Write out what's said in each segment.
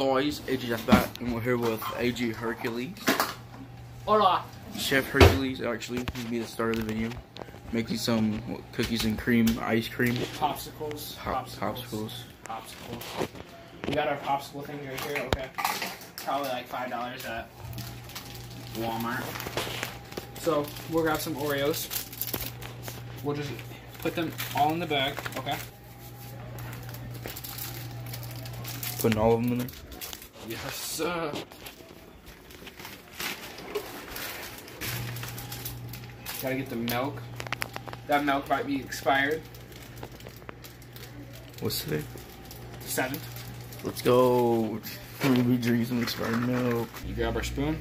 AG Deathbat, and we're here with AG Hercules. Hola. Chef Hercules, actually, be the start of the video. Making some what, cookies and cream, ice cream. Popsicles. Pop- popsicles. popsicles. Popsicles. We got our popsicle thing right here. Okay. Probably like five dollars at Walmart. So we'll grab some Oreos. We'll just put them all in the bag. Okay. Putting all of them in there. Yes, sir. Gotta get the milk. That milk might be expired. What's today? Seventh. Let's go. We're gonna drinking some expired milk. You grab our spoon.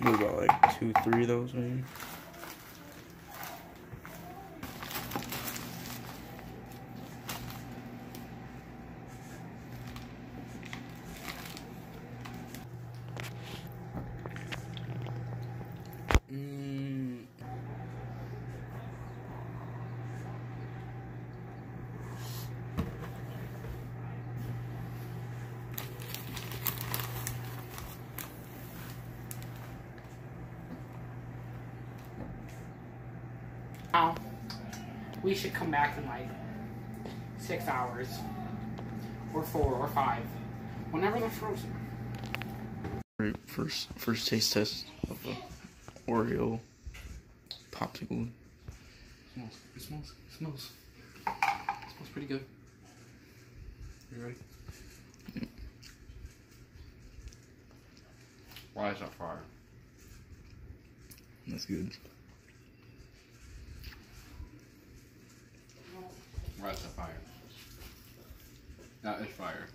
We got like two, three of those maybe. Now, we should come back in like six hours, or four, or five, whenever they're frozen. First first taste test of a Oreo popsicle. smells. It smells. It smells. It smells pretty good. You ready? Why is that fire? That's good. Why is that fire? That is fire.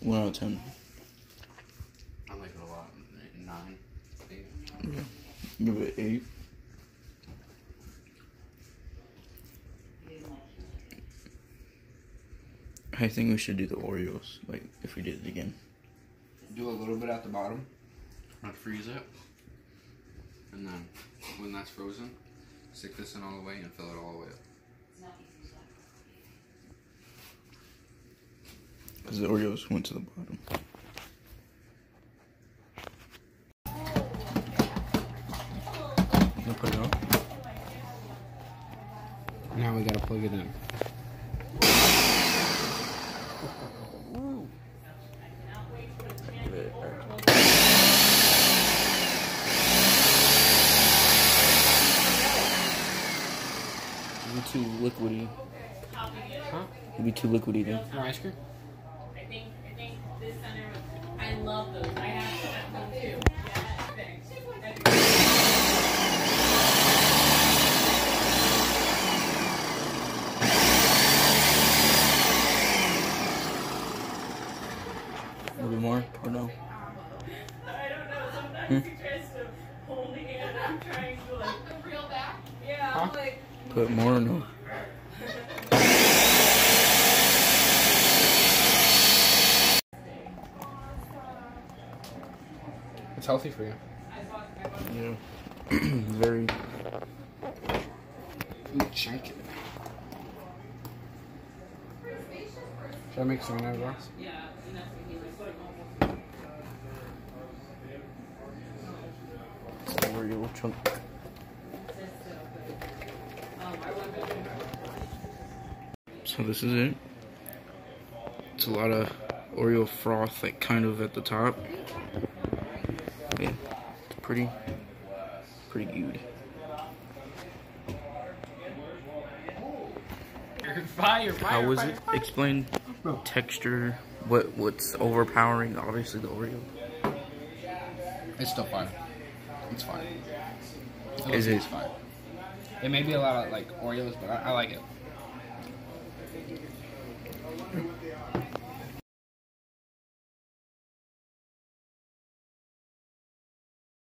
One out of ten. I like it a lot. Nine, eight. Yeah. Give it eight. I think we should do the Oreos, like if we did it again. Do a little bit at the bottom. And freeze it. And then when that's frozen, stick this in all the way and fill it all the way up. Because the Oreos went to the bottom. You put it on? Now we gotta plug it in. Too liquidy. Huh? It'd be too liquidy then. More ice cream? I think I think this center I love those. I have them too. Yeah, thanks. A little bit more or no? Um, I don't know. Sometimes hmm? he tries to hold me and I'm trying to like reel back. Yeah, Huh? I'm like Put more in no? It's healthy for you. Yeah. Very. Ooh, it. Should I make some in that glass? yeah, and that's what he was like almost Oreo chunk. um I went So this is it. It's a lot of Oreo froth, like kind of at the top. Yeah, it's pretty, pretty good. Fire, fire, How was fire, it? Explain texture. What what's overpowering? Obviously the Oreo. It's still fine. It's fine. Is it? It's fine. It may be a lot of like Oreos, but I, I like it.